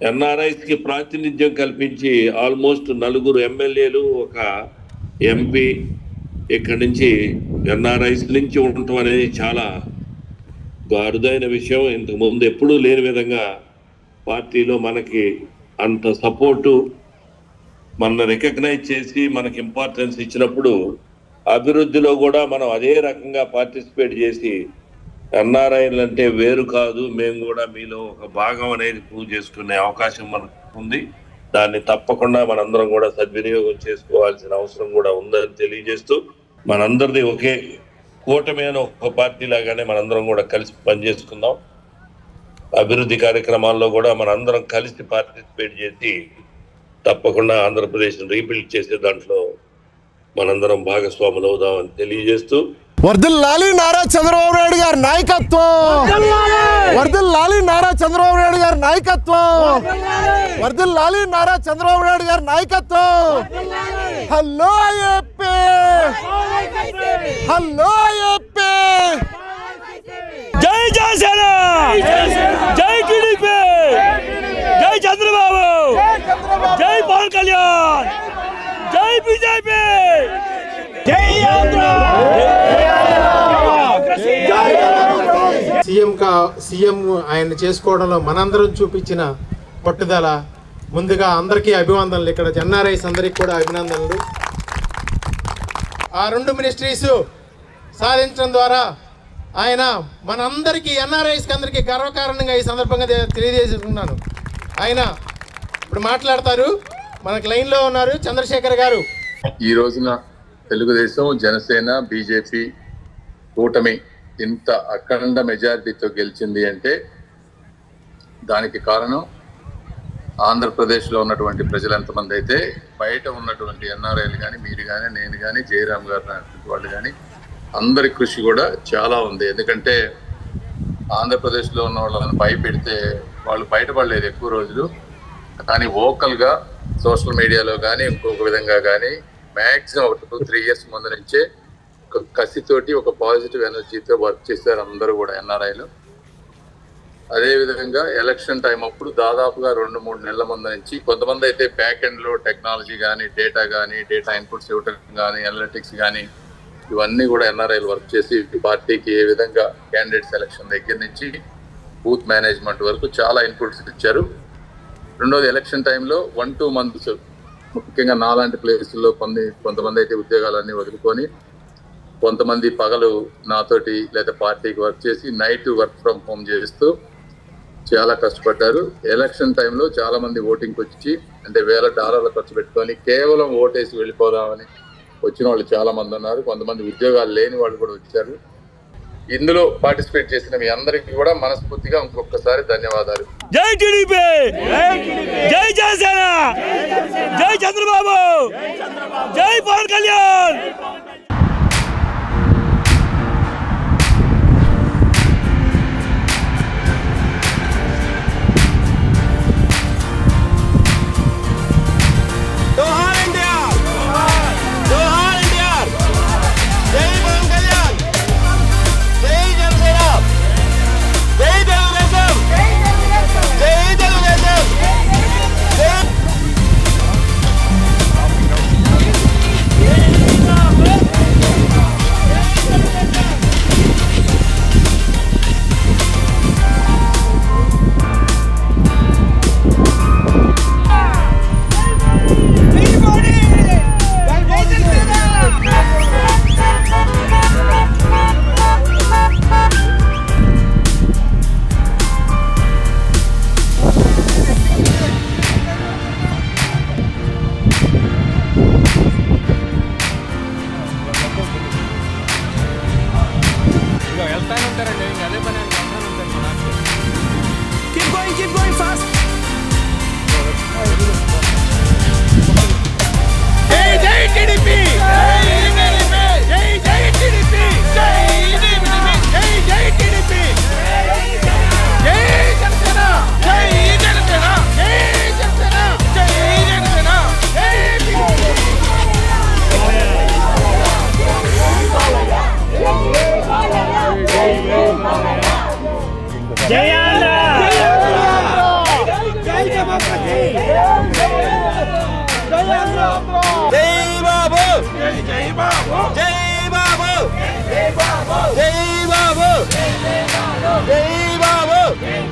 ఎన్ఆర్ఐస్కి ప్రాతినిధ్యం కల్పించి ఆల్మోస్ట్ నలుగురు ఎమ్మెల్యేలు ఒక ఎంపీ ఇక్కడి నుంచి ఎన్ఆర్ఐస్ నుంచి ఉండటం అనేది చాలా అరుదైన విషయం. ఇంతకుముందు ఎప్పుడూ లేని విధంగా పార్టీలో మనకి అంత సపోర్టు మన రికగ్నైజ్ చేసి మనకి ఇంపార్టెన్స్ ఇచ్చినప్పుడు అభివృద్ధిలో కూడా మనం అదే రకంగా పార్టిసిపేట్ చేసి ఎన్ఆర్ఐలు అంటే వేరు కాదు. మేము కూడా మీలో ఒక భాగం అనేది ప్రూవ్ చేసుకునే అవకాశం మనకు ఉంది. దాన్ని తప్పకుండా మనందరం కూడా సద్వినియోగం చేసుకోవాల్సిన అవసరం కూడా ఉందని తెలియజేస్తూ మనందరిది ఒకే కూటమి అని ఒక పార్టీ లాగానే మనందరం కూడా కలిసి పనిచేసుకుందాం. అభివృద్ధి కార్యక్రమాల్లో కూడా మనందరం కలిసి పార్టిసిపేట్ చేసి తప్పకుండా ఆంధ్రప్రదేశ్ రీబిల్డ్ చేసే దాంట్లో మనందరం భాగస్వాములు అవుదామని తెలియజేస్తూ వర్ధిల్లాలి నారా చంద్రబాబు నాయుడు గారి నాయకత్వం వర్ధిల్లాలి నారా చంద్రబాబు నాయుడు గారి నాయకత్వం వర్ధిల్లాలి నారా చంద్రబాబు నాయుడు గారి నాయకత్వం hello AP hello AP CM కా సీఎం ఆయన చేసుకోవడంలో మనందరం చూపించిన పట్టుదల. ముందుగా అందరికీ అభివందనలు ఇక్కడ ఎన్ఆర్ఐస్ అందరికీ కూడా అభినందనలు. ఆ రెండు మినిస్ట్రీస్ సాధించడం ద్వారా ఆయన మనందరికీ ఎన్ఆర్ఐస్కి అందరికీ గర్వకారణంగా ఈ సందర్భంగా తెలియజేసుకున్నాను ఆయన ఇప్పుడు మాట్లాడతారు. మనకు లైన్లో ఉన్నారు చంద్రశేఖర్ గారు. ఈ రోజున తెలుగుదేశం జనసేన బీజేపీ కూటమి ఇంత అఖండ మెజారిటీతో గెలిచింది అంటే దానికి కారణం ఆంధ్రప్రదేశ్లో ఉన్నటువంటి ప్రజలు ఎంతమంది అయితే బయట ఉన్నటువంటి ఎన్ఆర్ఐలు కానీ మీరు కానీ నేను కానీ జయరామ్ గారు వాళ్ళు కానీ అందరి కృషి కూడా చాలా ఉంది. ఎందుకంటే ఆంధ్రప్రదేశ్లో ఉన్న వాళ్ళని భయపెడితే వాళ్ళు బయటపడలేదు ఎక్కువ రోజులు. కానీ ఓకల్గా సోషల్ మీడియాలో కానీ ఇంకొక విధంగా కానీ మ్యాక్సిమం ఒక టూ త్రీ ఇయర్స్ ముందు నుంచే ఒక కసితోటి ఒక పాజిటివ్ ఎనర్జీతో వర్క్ చేశారు అందరూ కూడా ఎన్ఆర్ఐలు. అదేవిధంగా ఎలక్షన్ టైం అప్పుడు దాదాపుగా రెండు మూడు నెలల ముందు నుంచి కొంతమంది అయితే బ్యాక్ ఎండ్లో టెక్నాలజీ కానీ డేటా కానీ డేటా ఇన్పుట్స్ ఇవ్వటం కానీ అనలిటిక్స్ కానీ ఇవన్నీ కూడా ఎన్ఆర్ఐలు వర్క్ చేసి పార్టీకి ఏ విధంగా క్యాండిడేట్ సెలక్షన్ దగ్గర నుంచి బూత్ మేనేజ్మెంట్ వరకు చాలా ఇన్పుట్స్ ఇచ్చారు. రెండోది ఎలక్షన్ టైంలో వన్ టూ మంత్స్ ముఖ్యంగా నాలాంటి ప్లేసుల్లో కొన్ని కొంతమంది అయితే ఉద్యోగాలన్నీ వదులుకొని కొంతమంది పగలు నాతోటి లేదా పార్టీకి వర్క్ చేసి నైట్ వర్క్ ఫ్రమ్ హోమ్ చేస్తూ చాలా కష్టపడ్డారు. ఎలక్షన్ టైంలో చాలా మంది ఓటింగ్కి వచ్చి అంటే వేల డాలర్లు ఖర్చు పెట్టుకొని కేవలం ఓటేసి వెళ్ళిపోదామని వచ్చిన వాళ్ళు చాలా మంది ఉన్నారు. కొంతమంది ఉద్యోగాలు లేని వాళ్ళు కూడా వచ్చారు. ఇందులో పార్టిసిపేట్ చేసిన మీ అందరికీ కూడా మనస్ఫూర్తిగా ఇంకొకసారి ధన్యవాదాలు. జై Jayana! Jai democracy! Jai Andhra! Jai Babu! Jai Babu! Jai Babu! Jai Babu! Jai Babu! Jai Babu!